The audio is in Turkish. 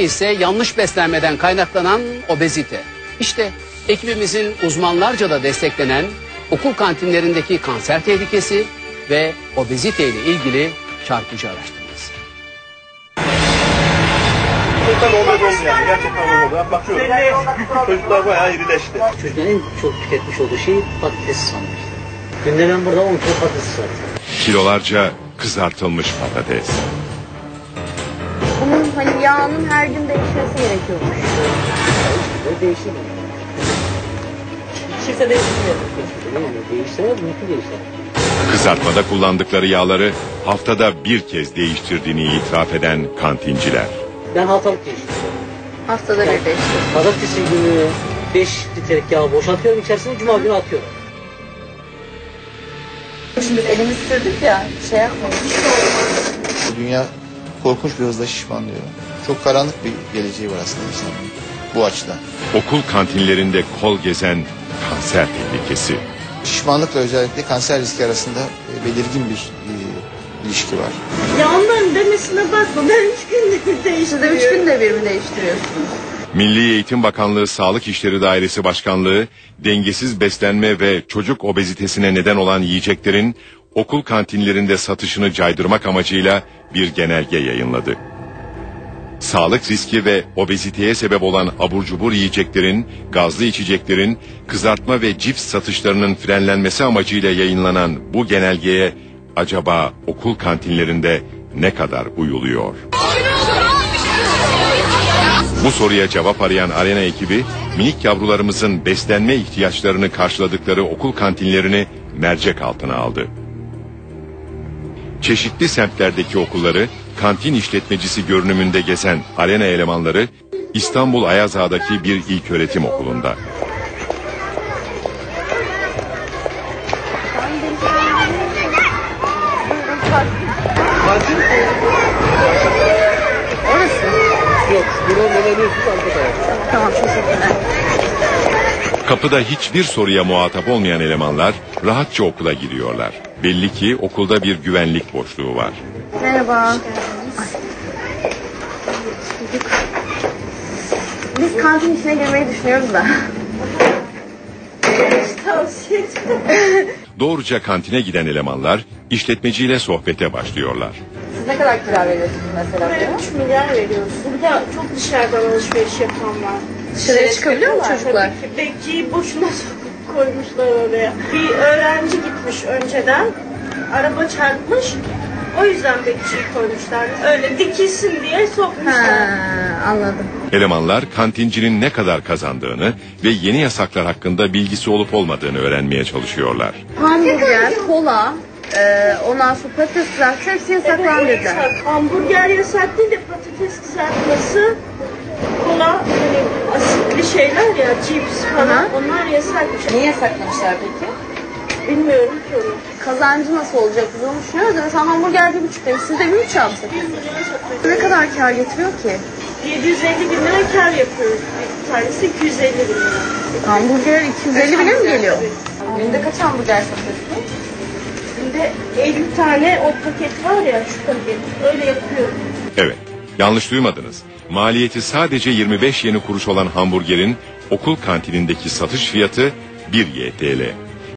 ise yanlış beslenmeden kaynaklanan obezite. İşte ekibimizin uzmanlarca da desteklenen okul kantinlerindeki kanser tehlikesi ve obezite ile ilgili çarpıcı araştırması. Çocuklar obez oldu yani. Gerçekten obez oldu. Ben bakıyorum. Çocuklar bayağı irileşti. Çocuğun en çok tüketmiş olduğu şey patates sanmıştı. Günde ben burada 10 kilo patates var. Kilolarca kızartılmış patates. Hani yağının her gün değişmesi gerekiyormuş. Ve değişir. Kimse değişmiyor. Değiştirmez, mümkün değiştirmez. Kızartmada kullandıkları yağları haftada bir kez değiştirdiğini itiraf eden kantinciler. Ben haftalık değiştiriyorum. Haftada bir değişiyor. Pazartesi günü 5 litrelik yağ boşaltıyorum içerisine cuma günü atıyorum. Şimdi elimiz sürdük ya şey yapmadık. Dünya korkunç bir hızla şişmanlıyor. Çok karanlık bir geleceği var aslında insanın bu açıdan. Okul kantinlerinde kol gezen kanser tehlikesi. Şişmanlıkla özellikle kanser riski arasında e, belirgin bir e, ilişki var. Ya onların demesine bakma ben üç günde bir Siz de değiştiriyorum. üç günde bir mi değiştiriyorsunuz? Milli Eğitim Bakanlığı Sağlık İşleri Dairesi Başkanlığı dengesiz beslenme ve çocuk obezitesine neden olan yiyeceklerin okul kantinlerinde satışını caydırmak amacıyla bir genelge yayınladı. Sağlık riski ve obeziteye sebep olan abur cubur yiyeceklerin, gazlı içeceklerin, kızartma ve cips satışlarının frenlenmesi amacıyla yayınlanan bu genelgeye acaba okul kantinlerinde ne kadar uyuluyor? Bu soruya cevap arayan Arena ekibi minik yavrularımızın beslenme ihtiyaçlarını karşıladıkları okul kantinlerini mercek altına aldı. Çeşitli semtlerdeki okulları kantin işletmecisi görünümünde gezen Arena elemanları İstanbul Ayazağa'daki bir ilköğretim okulunda. Kapıda hiçbir soruya muhatap olmayan elemanlar rahatça okula giriyorlar. Belli ki okulda bir güvenlik boşluğu var. Merhaba. Biz kantin içine girmeyi düşünüyoruz da. Doğruca kantine giden elemanlar işletmeciyle sohbete başlıyorlar. Siz ne kadar kira veriyorsunuz mesela? Buraya 3 milyar veriyoruz. Burada çok dışarıdan alışveriş yapan var. Dışarıya çıkabiliyor mu çocuklar? Tabii ki. Bekçiyi boşuna sokup koymuşlar oraya. Bir öğrenci gitmiş önceden. Araba çarpmış. O yüzden bekçiyi koymuşlar. Öyle dikilsin diye sokmuşlar. Ha, anladım. Elemanlar kantincinin ne kadar kazandığını ve yeni yasaklar hakkında bilgisi olup olmadığını öğrenmeye çalışıyorlar. Hamburger, kola, e, ondan sonra patates kızartması hepsi yasaklandı Evet, dediler. yasak. Hamburger yasak değil de patates kızartması, şeyler ya, cips falan Aha. onlar yasakmış. Niye yasaklamışlar peki? Bilmiyorum ki onu. Kazancı nasıl olacak biz onu düşünüyoruz da mesela hamburger bir buçuk demiş. Siz de bir üç yapsak. 100 liraya satıyoruz. Ne kadar kar getiriyor ki? 750 bin lira kar yapıyoruz. Bir tanesi 250 bin lira. Hamburger 250 bine mi geliyor? Tabii. Günde kaç hamburger satıyorsun? Şimdi 50 tane o paket var ya şu paket öyle yapıyorum. Evet, yanlış duymadınız. Maliyeti sadece 25 yeni kuruş olan hamburgerin okul kantinindeki satış fiyatı 1 YTL.